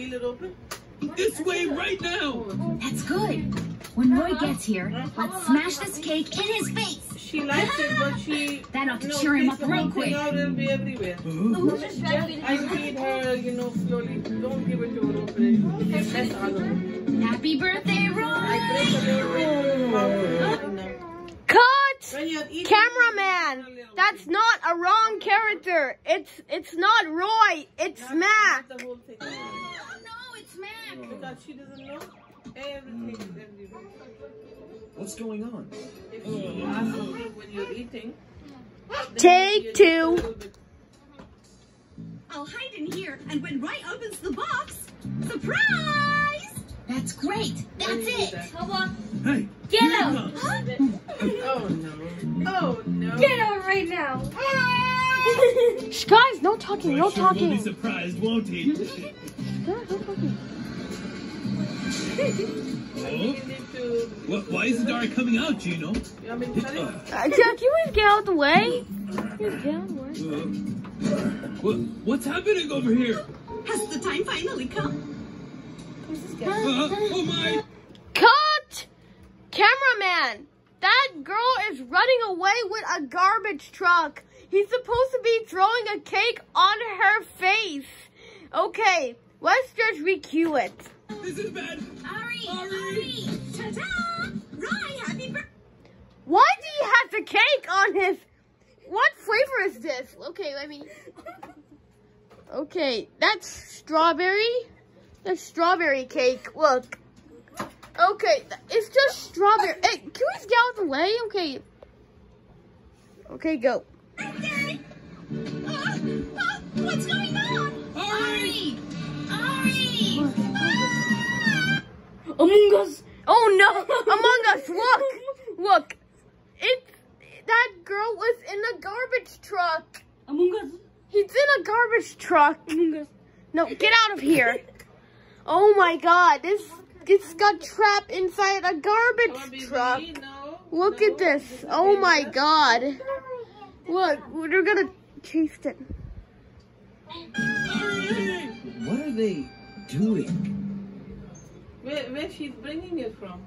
peel it open? This way right now. That's good. When Roy gets here, let's smash this cake in his face. She likes it, but she. That ought to no, cheer him up real quick. out, it'll be everywhere. I feed her, you know, slowly. Don't give it to her open. It mess other one. Happy birthday, I Roy! break a little bit. powder in. Cut! When you're eating, Cameraman! That's not a wrong character. It's it's not Roy. It's not- Mac. Not The. Oh no, it's Mac! Because she doesn't know everything mm. is everywhere. What's going on? If she asks you mm. when you're eating, Take you two. just a little bit- I'll hide in here, and when Roy opens the box, surprise! That's great. That's When you do it. Hey, Get here he out! comes. Oh no. Oh no. Get out right now. Shh, guys, no talking, no Boy sure will be talking. surprised, won't he? Guys, oh, You need to. what, why isn't Dara coming out, Gino? You want me to cut it? Uh, Uh, can, can we get out the way? Can we get out the way? uh, what, what's happening over here? Has the time finally come? Uh, oh my! Cut! Cameraman! That girl is running away with a garbage truck. He's supposed to be throwing a cake on her face. Okay, let's just recue it. This is bad. Ari! Ari! Ta-da! Roy, happy birthday! Why do you have the cake on his... What flavor is this? Okay, let me... Okay, that's strawberry. That's strawberry cake. Look. Okay, it's just strawberry. Hey, can we just get out of the way? Okay. Okay, go. birthday! Ah, ah, what's going on? Ari! Ari! Among Us. Oh no, Among Us. Look, look. It. That girl was in a garbage truck. Among Us. He's in a garbage truck. Among Us. No, get out of here. Oh my God, this this got trapped inside a garbage truck. Look at this. This Oh my. God. Look, they're gonna chase it. What are they doing? Where, where she's bringing it from?